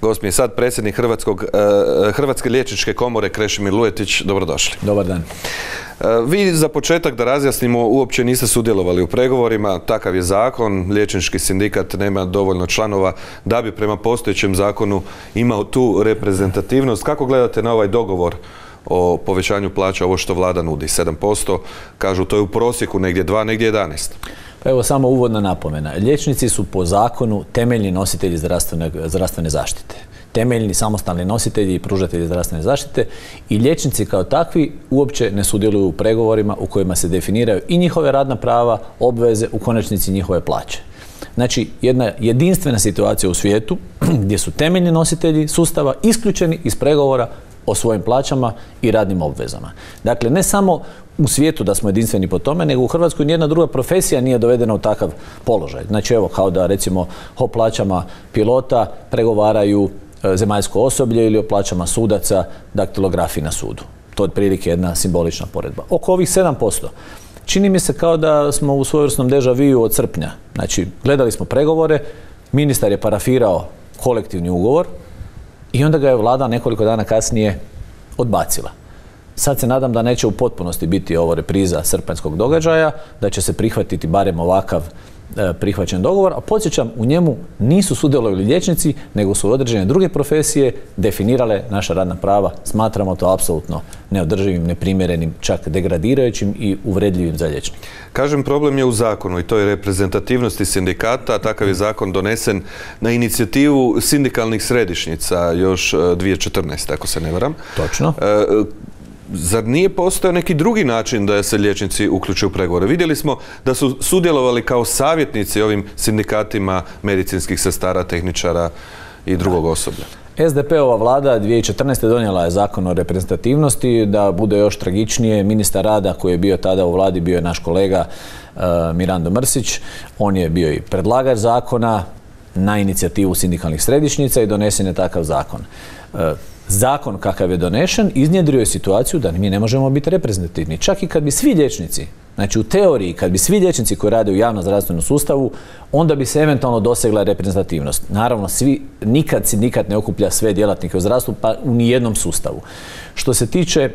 Gost mi je sad predsjednik Hrvatskog, e, Hrvatske liječničke komore Krešimir Lujetić. Dobrodošli. Dobar dan. E, vi za početak da razjasnimo uopće niste sudjelovali u pregovorima, takav je zakon, liječnički sindikat nema dovoljno članova da bi prema postojećem zakonu imao tu reprezentativnost. Kako gledate na ovaj dogovor o povećanju plaća, ovo što vlada nudi, 7%, kažu to je u prosjeku negdje 2, negdje 11%. Pa evo samo uvodna napomena. Liječnici su po zakonu temeljni nositelji zdravstvene, zaštite. Temeljni samostalni nositelji i pružatelji zdravstvene zaštite i liječnici kao takvi uopće ne sudjeluju u pregovorima u kojima se definiraju i njihove radna prava, obveze, u konačnici njihove plaće. Znači, jedna jedinstvena situacija u svijetu gdje su temeljni nositelji sustava isključeni iz pregovora o svojim plaćama i radnim obvezama. Dakle, ne samo u svijetu da smo jedinstveni po tome, nego u Hrvatskoj nijedna druga profesija nije dovedena u takav položaj. Znači, evo, kao da recimo o plaćama pilota pregovaraju e, zemaljsko osoblje ili o plaćama sudaca, daktilografi na sudu. To je otprilike jedna simbolična poredba. Oko ovih 7%. Čini mi se kao da smo u svojevrsnom deja vu od srpnja. Znači, gledali smo pregovore, ministar je parafirao kolektivni ugovor, i onda ga je vlada nekoliko dana kasnije odbacila. Sad se nadam da neće u potpunosti biti ovo repriza srpanjskog događaja, da će se prihvatiti barem ovakav prihvaćen dogovor, a podsjećam, u njemu nisu sudjelovali liječnici, nego su određene druge profesije definirale naša radna prava. Smatramo to apsolutno neodrživim, neprimjerenim, čak degradirajućim i uvredljivim za liječnike. Kažem, problem je u zakonu i to je reprezentativnosti sindikata. Takav je zakon donesen na inicijativu sindikalnih središnjica još 2014. E, ako se ne varam. Točno. E, Zar nije postojao neki drugi način da se liječnici uključe u pregovore? Vidjeli smo da su sudjelovali kao savjetnici ovim sindikatima medicinskih sestara, tehničara i drugog osoblja. SDP-ova vlada 2014. donijela je zakon o reprezentativnosti, da bude još tragičnije, ministar rada koji je bio tada u vladi bio je naš kolega uh, Mirando Mrsić, on je bio i predlagač zakona na inicijativu sindikalnih središnjica i donesen je takav zakon. Uh, zakon kakav je donešen iznjedrio je situaciju da mi ne možemo biti reprezentativni. Čak i kad bi svi liječnici, znači u teoriji, kad bi svi liječnici koji rade u javnom zdravstvenom sustavu, onda bi se eventualno dosegla reprezentativnost. Naravno, svi, nikad si nikad ne okuplja sve djelatnike u zdravstvu, pa u nijednom sustavu. Što se tiče,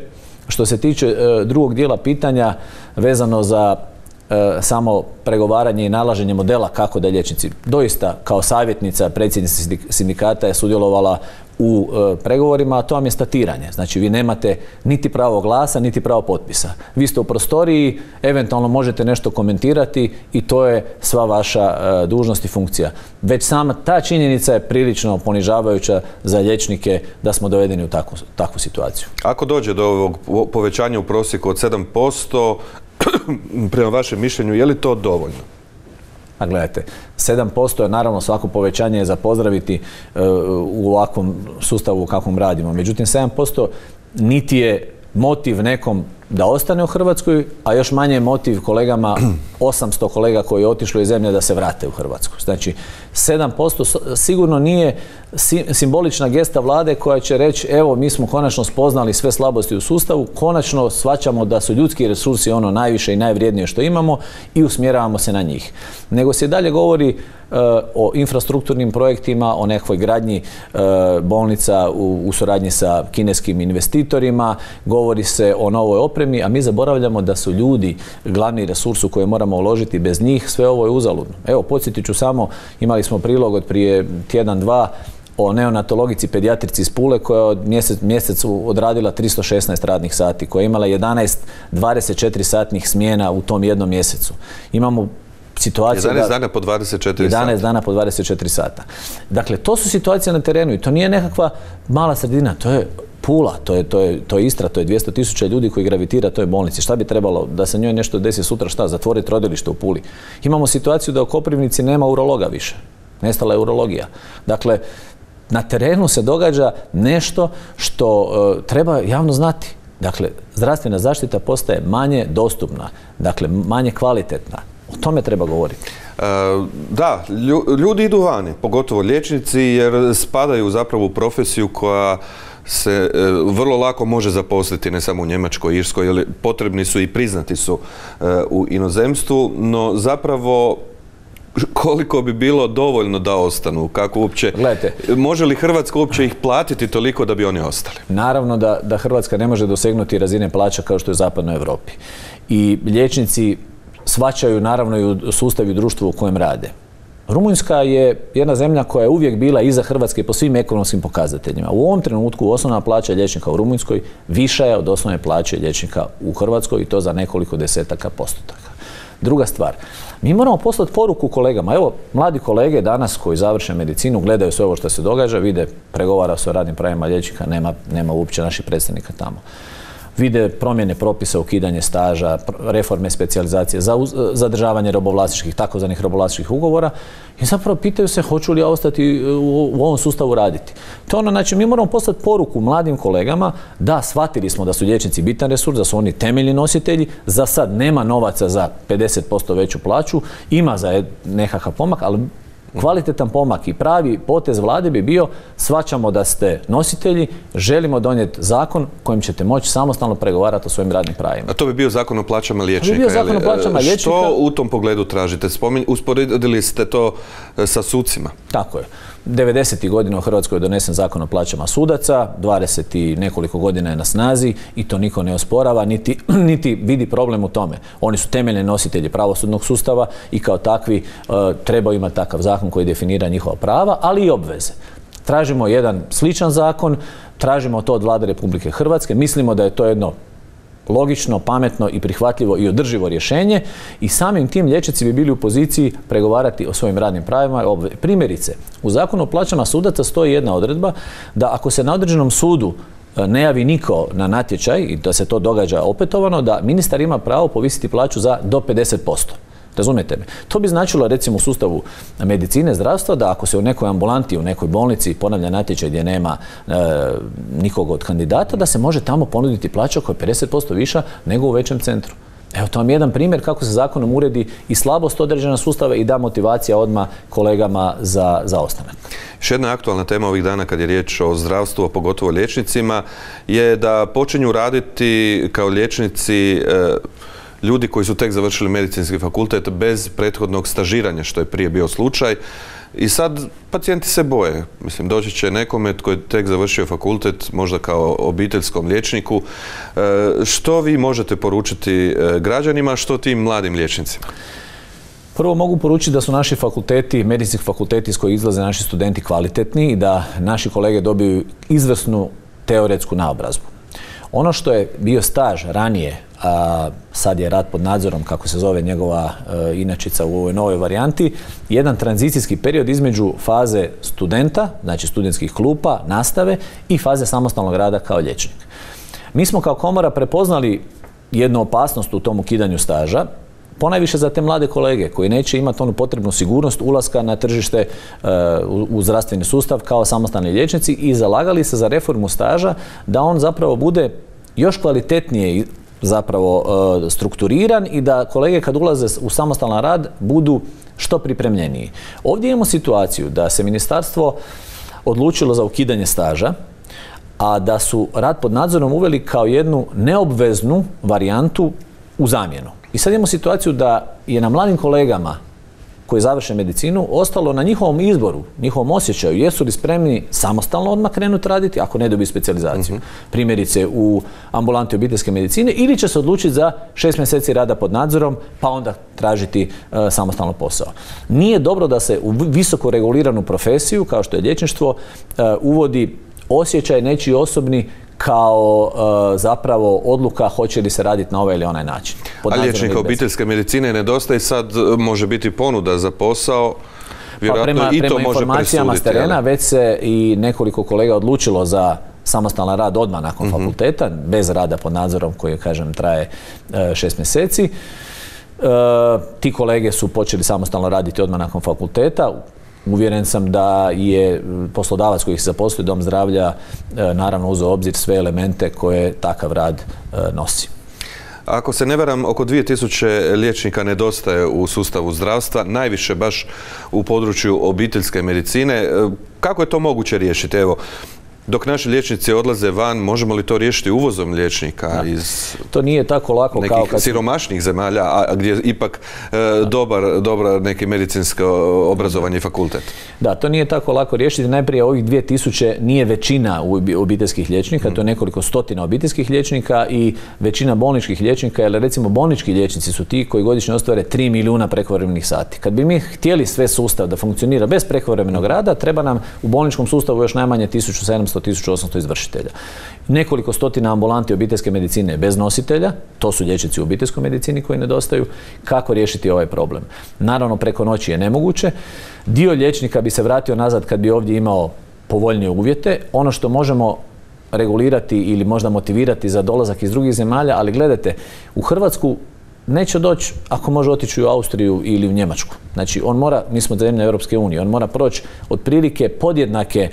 što se tiče e, drugog dijela pitanja vezano za e, samo pregovaranje i nalaženje modela kako da liječnici doista kao savjetnica predsjednica sindikata je sudjelovala u e, pregovorima, a to vam je statiranje. Znači vi nemate niti pravo glasa, niti pravo potpisa. Vi ste u prostoriji, eventualno možete nešto komentirati i to je sva vaša e, dužnost i funkcija. Već sama ta činjenica je prilično ponižavajuća za liječnike da smo dovedeni u takvu, takvu situaciju. Ako dođe do ovog povećanja u prosjeku od 7%, prema vašem mišljenju, je li to dovoljno? A gledajte, 7% je naravno svako povećanje za pozdraviti e, u ovakvom sustavu u kakvom radimo. Međutim, 7% niti je motiv nekom da ostane u Hrvatskoj, a još manje je motiv kolegama, 800 kolega koji je otišlo iz zemlje da se vrate u Hrvatsku. Znači, 7% sigurno nije simbolična gesta vlade koja će reći evo mi smo konačno spoznali sve slabosti u sustavu, konačno svaćamo da su ljudski resursi ono najviše i najvrijednije što imamo i usmjeravamo se na njih. Nego se dalje govori e, o infrastrukturnim projektima, o nekoj gradnji e, bolnica u, suradnji sa kineskim investitorima, govori se o novoj opremi, a mi zaboravljamo da su ljudi glavni resurs u koje moramo uložiti, bez njih sve ovo je uzaludno. Evo, podsjetit ću samo, imali smo prilog od prije tjedan, dva, o neonatologici pedijatrici iz Pule koja je od mjesec, mjesecu odradila 316 radnih sati, koja je imala 11 24 satnih smjena u tom jednom mjesecu. Imamo situaciju 11 dana po 24 11 sata. dana po 24 sata. Dakle, to su situacije na terenu i to nije nekakva mala sredina, to je Pula, to je, to, je, to je Istra, to je 200 tisuća ljudi koji gravitira toj bolnici. Šta bi trebalo da se njoj nešto desi sutra, šta, zatvoriti rodilište u Puli? Imamo situaciju da u Koprivnici nema urologa više. Nestala je urologija. Dakle, na terenu se događa nešto što e, treba javno znati. Dakle, zdravstvena zaštita postaje manje dostupna, dakle, manje kvalitetna. O tome treba govoriti. E, da, ljudi idu vani, pogotovo liječnici, jer spadaju zapravo u profesiju koja se e, vrlo lako može zaposliti ne samo u Njemačkoj, Irskoj, jer potrebni su i priznati su u inozemstvu, no zapravo koliko bi bilo dovoljno da ostanu? Kako uopće, Gledajte. može li Hrvatska uopće ih platiti toliko da bi oni ostali? Naravno da, da Hrvatska ne može dosegnuti razine plaća kao što je u zapadnoj Europi. I liječnici svačaju naravno i u sustavu i društvu u kojem rade. Rumunjska je jedna zemlja koja je uvijek bila iza Hrvatske po svim ekonomskim pokazateljima. U ovom trenutku osnovna plaća liječnika u Rumunjskoj viša je od osnovne plaće liječnika u Hrvatskoj i to za nekoliko desetaka postotaka. Druga stvar, mi moramo poslati poruku kolegama. Evo, mladi kolege danas koji završe medicinu, gledaju sve ovo što se događa, vide, pregovara se o radnim pravima liječnika, nema, nema uopće naših predstavnika tamo vide promjene propisa, ukidanje staža, reforme specijalizacije, za zadržavanje robovlasničkih, takozvanih robovlasničkih ugovora i zapravo pitaju se hoću li ja ostati u, ovom sustavu raditi. To ono, znači, mi moramo poslati poruku mladim kolegama da shvatili smo da su liječnici bitan resurs, da su oni temeljni nositelji, za sad nema novaca za 50% veću plaću, ima za nekakav pomak, ali Kvalitetan pomak i pravi potez vlade bi bio svačamo da ste nositelji, želimo donijeti zakon kojim ćete moći samostalno pregovarati o svojim radnim pravima. A to bi bio zakon o plaćama liječnika. bi bio zakon o plaćama liječnika. Što u tom pogledu tražite? usporedili ste to e, sa sucima. Tako je. 90. godina u Hrvatskoj je donesen zakon o plaćama sudaca, 20 i nekoliko godina je na snazi i to niko ne osporava, niti, niti vidi problem u tome. Oni su temeljni nositelji pravosudnog sustava i kao takvi uh, trebaju imati takav zakon koji definira njihova prava, ali i obveze. Tražimo jedan sličan zakon, tražimo to od vlade Republike Hrvatske, mislimo da je to jedno logično, pametno i prihvatljivo i održivo rješenje i samim tim liječnici bi bili u poziciji pregovarati o svojim radnim pravima. Primjerice, u zakonu o plaćama sudaca stoji jedna odredba da ako se na određenom sudu e, ne javi niko na natječaj i da se to događa opetovano, da ministar ima pravo povisiti plaću za do 50%. Razumijete me? To bi značilo recimo u sustavu medicine, zdravstva da ako se u nekoj ambulanti, u nekoj bolnici ponavlja natječaj gdje nema e, nikog od kandidata, da se može tamo ponuditi plaća koja je 50% viša nego u većem centru. Evo, to vam je jedan primjer kako se zakonom uredi i slabost određena sustava i da motivacija odmah kolegama za, za ostanak. Još jedna aktualna tema ovih dana kad je riječ o zdravstvu, a pogotovo liječnicima, je da počinju raditi kao liječnici e, ljudi koji su tek završili medicinski fakultet bez prethodnog stažiranja, što je prije bio slučaj. I sad pacijenti se boje. Mislim, doći će nekome tko je tek završio fakultet, možda kao obiteljskom liječniku. E, što vi možete poručiti e, građanima, što tim mladim liječnicima? Prvo mogu poručiti da su naši fakulteti, medicinski fakulteti iz kojih izlaze naši studenti kvalitetni i da naši kolege dobiju izvrsnu teoretsku naobrazbu. Ono što je bio staž ranije, a sad je rad pod nadzorom, kako se zove njegova e, inačica u ovoj novoj varijanti, jedan tranzicijski period između faze studenta, znači studentskih klupa, nastave i faze samostalnog rada kao liječnik. Mi smo kao komora prepoznali jednu opasnost u tom ukidanju staža, ponajviše za te mlade kolege koji neće imati onu potrebnu sigurnost ulaska na tržište e, u, zdravstveni sustav kao samostalni liječnici i zalagali se za reformu staža da on zapravo bude još kvalitetnije zapravo e, strukturiran i da kolege kad ulaze u samostalan rad budu što pripremljeniji. Ovdje imamo situaciju da se ministarstvo odlučilo za ukidanje staža, a da su rad pod nadzorom uveli kao jednu neobveznu varijantu u zamjenu. I sad imamo situaciju da je na mladim kolegama koji završe medicinu ostalo na njihovom izboru, njihovom osjećaju, jesu li spremni samostalno odmah krenuti raditi ako ne dobiju specijalizaciju. Mhm. Primjerice u ambulanti obiteljske medicine ili će se odlučiti za šest mjeseci rada pod nadzorom pa onda tražiti e, samostalno posao. Nije dobro da se u visoko reguliranu profesiju kao što je liječništvo e, uvodi osjećaj nečiji osobni kao e, zapravo odluka hoće li se raditi na ovaj ili onaj način. A liječnika obiteljske medicine nedostaje sad e, može biti ponuda za posao. Pa prema, i to informacijama s terena već se i nekoliko kolega odlučilo za samostalan rad odmah nakon mhm. fakulteta, bez rada pod nadzorom koji, kažem, traje e, šest mjeseci. ti kolege su počeli samostalno raditi odmah nakon fakulteta. Uvjeren sam da je poslodavac koji ih zaposlio dom zdravlja e, naravno uzeo obzir sve elemente koje takav rad e, nosi. Ako se ne varam, oko 2000 liječnika nedostaje u sustavu zdravstva, najviše baš u području obiteljske medicine. E, kako je to moguće riješiti? Evo, Dok naši liječnici odlaze van, možemo li to riješiti uvozom liječnika iz To nije tako lako nekih kao kad... siromašnih zemalja, a gdje je ipak e, dobar, dobar neki medicinsko obrazovanje i fakultet? Da, to nije tako lako riješiti. Najprije ovih 2000 nije većina obiteljskih liječnika, to je nekoliko stotina obiteljskih liječnika i većina bolničkih liječnika, jer recimo bolnički liječnici su ti koji godišnje ostvare 3 milijuna prekovremenih sati. Kad bi mi htjeli sve sustav da funkcionira bez prekovremenog rada, treba nam u bolničkom sustavu još najmanje 1700-1800 izvršitelja. Nekoliko stotina ambulanti obiteljske medicine bez nositelja, to su liječnici u obiteljskoj medicini koji nedostaju. Kako riješiti ovaj problem? Naravno, preko noći je nemoguće. Dio liječnika bi se vratio nazad kad bi ovdje imao povoljnije uvjete. Ono što možemo regulirati ili možda motivirati za dolazak iz drugih zemalja, ali gledajte, u Hrvatsku neće doći ako može otići u Austriju ili u Njemačku. Znači, on mora, mi smo zemlja Europske unije, on mora proći otprilike podjednake e,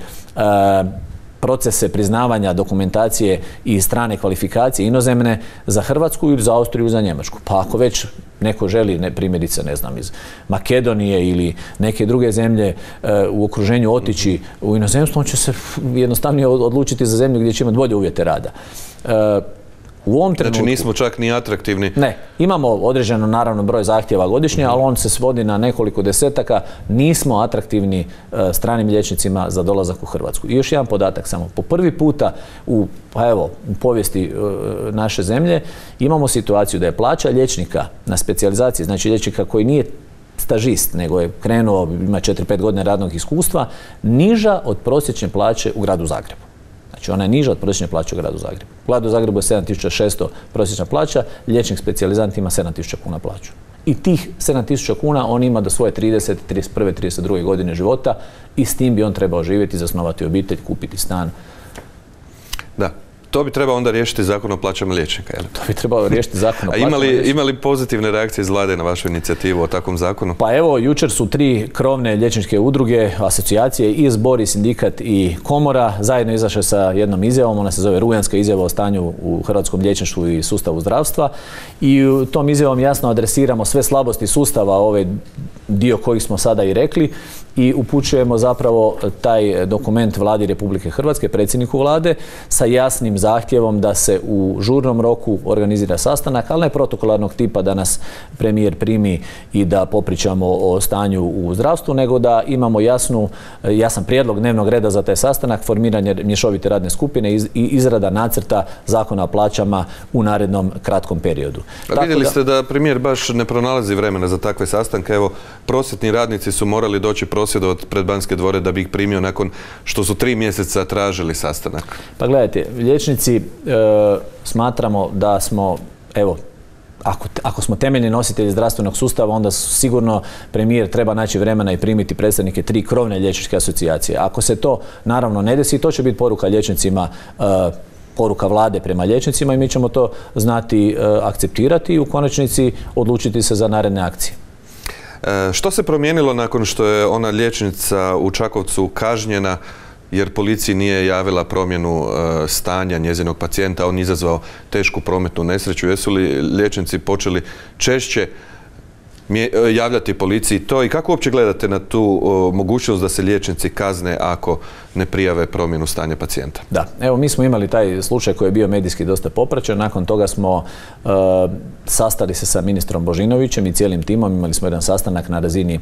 procese priznavanja dokumentacije i strane kvalifikacije inozemne za Hrvatsku ili za Austriju ili za Njemačku. Pa ako već neko želi, primjerice, ne znam, iz Makedonije ili neke druge zemlje e, u okruženju otići u inozemstvo, on će se jednostavnije od- odlučiti za zemlju gdje će imati bolje uvjete rada. E, u ovom trenutku... Znači nismo čak ni atraktivni. Ne, imamo određeno naravno broj zahtjeva godišnje, ali on se svodi na nekoliko desetaka. Nismo atraktivni e, stranim liječnicima za dolazak u Hrvatsku. I još jedan podatak samo. Po prvi puta u, pa evo, u povijesti e, naše zemlje imamo situaciju da je plaća liječnika na specijalizaciji, znači liječnika koji nije stažist, nego je krenuo, ima 4-5 godina radnog iskustva, niža od prosječne plaće u gradu Zagrebu. Znači ona je niža od prosječne plaće u gradu Zagrebu. U gradu Zagrebu je 7600 prosječna plaća, liječnik specijalizant ima 7000 kuna plaću. I tih 7000 kuna on ima do svoje 30, 31, 32 godine života i s tim bi on trebao živjeti, zasnovati obitelj, kupiti stan. Da. To bi trebao onda riješiti zakon o plaćama liječnika, je li? To bi trebalo riješiti zakon o plaćama li, liječnika. ima li pozitivne reakcije iz vlade na vašu inicijativu o takvom zakonu? Pa evo, jučer su tri krovne liječničke udruge, asocijacije i zbor i sindikat i komora zajedno izašle sa jednom izjavom, ona se zove Rujanska izjava o stanju u hrvatskom liječništvu i sustavu zdravstva i u tom izjavom jasno adresiramo sve slabosti sustava, ovaj dio kojih smo sada i rekli i upućujemo zapravo taj dokument vladi Republike Hrvatske, predsjedniku vlade, sa jasnim zahtjevom da se u žurnom roku organizira sastanak, ali ne protokolarnog tipa da nas premijer primi i da popričamo o stanju u zdravstvu, nego da imamo jasnu, jasan prijedlog dnevnog reda za taj sastanak, formiranje mješovite radne skupine i izrada nacrta zakona o plaćama u narednom kratkom periodu. A Pa vidjeli ste da premijer baš ne pronalazi vremena za takve sastanke. Evo, prosvjetni radnici su morali doći prosvjedovati pred Banske dvore da bi ih primio nakon što su tri mjeseca tražili sastanak. Pa gledajte, liječnici e, smatramo da smo, evo, ako, ako smo temeljni nositelji zdravstvenog sustava, onda sigurno premijer treba naći vremena i primiti predstavnike tri krovne liječničke asocijacije. Ako se to naravno ne desi, to će biti poruka liječnicima e, poruka vlade prema liječnicima i mi ćemo to znati e, akceptirati i u konačnici odlučiti se za naredne akcije. E, što se promijenilo nakon što je ona liječnica u Čakovcu kažnjena jer policiji nije javila promjenu e, stanja njezinog pacijenta, on izazvao tešku prometnu nesreću. Jesu li liječnici počeli češće javljati policiji to i kako uopće gledate na tu mogućnost da se liječnici kazne ako ne prijave promjenu stanja pacijenta? Da, evo mi smo imali taj slučaj koji je bio medijski dosta popraćen, nakon toga smo e, sastali se sa ministrom Božinovićem i cijelim timom, imali smo jedan sastanak na razini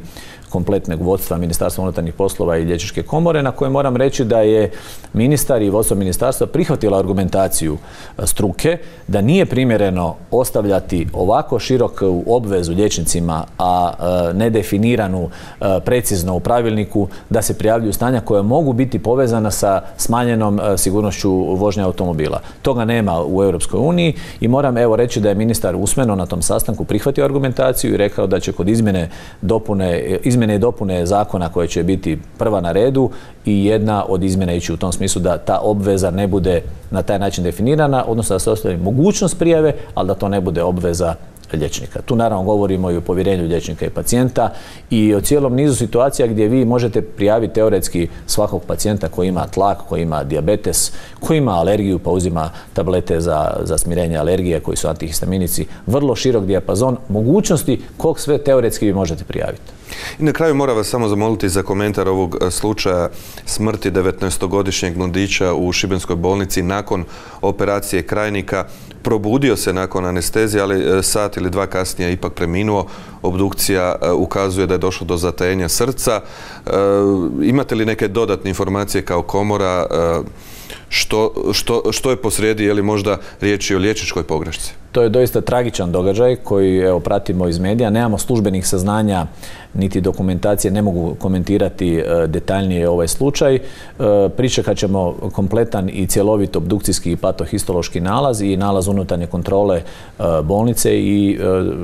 kompletnog vodstva Ministarstva unutarnjih poslova i liječničke komore na kojem moram reći da je ministar i vodstvo ministarstva prihvatila argumentaciju e, struke da nije primjereno ostavljati ovako široku obvezu liječnicima, a e, nedefiniranu e, precizno u pravilniku da se prijavljuju stanja koja mogu biti povezana sa smanjenom e, sigurnošću vožnje automobila. Toga nema u Europskoj uniji i moram evo reći da je ministar usmeno na tom sastanku prihvatio argumentaciju i rekao da će kod izmjene dopune, izmjene i dopune zakona koje će biti prva na redu i jedna od izmjena ići u tom smislu da ta obveza ne bude na taj način definirana, odnosno da se ostavi mogućnost prijave, ali da to ne bude obveza liječnika. Tu naravno govorimo i o povjerenju liječnika i pacijenta i o cijelom nizu situacija gdje vi možete prijaviti teoretski svakog pacijenta koji ima tlak, koji ima dijabetes, koji ima alergiju pa uzima tablete za, za smirenje alergije koji su antihistaminici. Vrlo širok dijapazon mogućnosti kog sve teoretski vi možete prijaviti. I na kraju moram vas samo zamoliti za komentar ovog e, slučaja smrti 19-godišnjeg mladića u Šibenskoj bolnici nakon operacije krajnika. Probudio se nakon anestezije, ali e, sat ili dva kasnije ipak preminuo. Obdukcija e, ukazuje da je došlo do zatajenja srca. Imate li neke dodatne informacije kao komora što, što, što je posrijedi, je li možda riječ o liječničkoj pogrešci? To je doista tragičan događaj koji evo, pratimo iz medija. Nemamo službenih saznanja niti dokumentacije, ne mogu komentirati e, detaljnije ovaj slučaj. E, pričekat ćemo kompletan i cjelovit obdukcijski i patohistološki nalaz i nalaz unutarnje kontrole e, bolnice i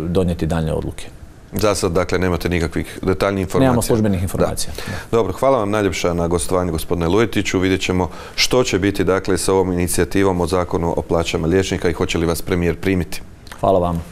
donijeti daljne odluke. Za sad, dakle, nemate nikakvih detaljnih informacija. Nemamo službenih informacija. Dobro, hvala vam najljepša na gostovanju gospodine Lujetiću. Vidjet ćemo što će biti, dakle, s ovom inicijativom o zakonu o plaćama liječnika i hoće li vas premijer primiti. Hvala vam.